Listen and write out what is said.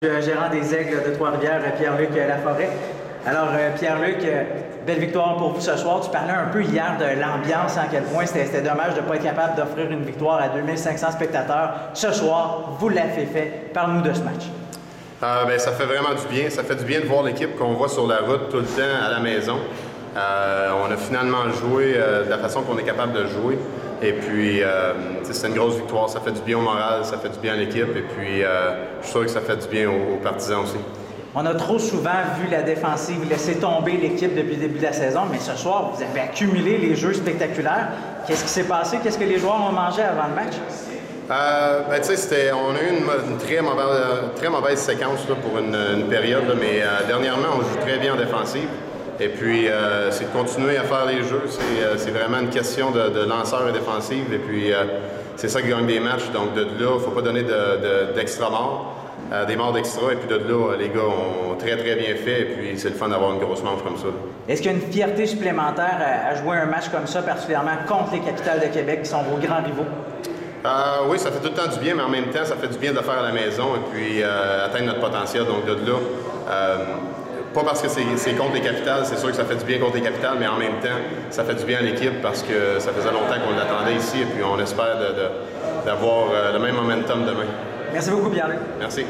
gérant des Aigles de Trois-Rivières, Pierre-Luc Laforêt. Alors, euh, Pierre-Luc, euh, belle victoire pour vous ce soir. Tu parlais un peu hier de l'ambiance, à quel point c'était dommage de ne pas être capable d'offrir une victoire à 2500 spectateurs. Ce soir, vous l'avez fait. Parle-nous de ce match. Euh, ben, ça fait vraiment du bien. Ça fait du bien de voir l'équipe qu'on voit sur la route tout le temps à la maison. On a finalement joué de la façon qu'on est capable de jouer. Et puis, euh, c'est une grosse victoire. Ça fait du bien au moral, ça fait du bien à l'équipe. Et puis, euh, je suis sûr que ça fait du bien aux, partisans aussi. On a trop souvent vu la défensive laisser tomber l'équipe depuis le début de la saison, mais ce soir, vous avez accumulé les jeux spectaculaires. Qu'est-ce qui s'est passé? Qu'est-ce que les joueurs ont mangé avant le match? Euh, ben, on a eu une, très, mauvaise, très mauvaise séquence pour une, période, mais euh, dernièrement, on joue très bien en défensive. Et puis, euh, c'est de continuer à faire les jeux. C'est, euh, vraiment une question de, de, lanceur et défensive. Et puis, euh, c'est ça qui gagne des matchs. Donc, de là, il ne faut pas donner d'extra morts, des morts d'extra. Et puis, de là, les gars ont très, très bien fait. Et puis, c'est le fun d'avoir une grosse manche comme ça. Est-ce qu'il y a une fierté supplémentaire à, jouer un match comme ça, particulièrement contre les capitales de Québec, qui sont vos grands rivaux? oui, ça fait tout le temps du bien, mais en même temps, ça fait du bien de le faire à la maison et puis atteindre notre potentiel. Donc, de là, pas parce que c'est contre les capitales, c'est sûr que ça fait du bien contre les capitales, mais en même temps, ça fait du bien à l'équipe parce que ça faisait longtemps qu'on l'attendait ici et puis on espère d'avoir euh, le même momentum demain. Merci beaucoup, Pierre. Merci.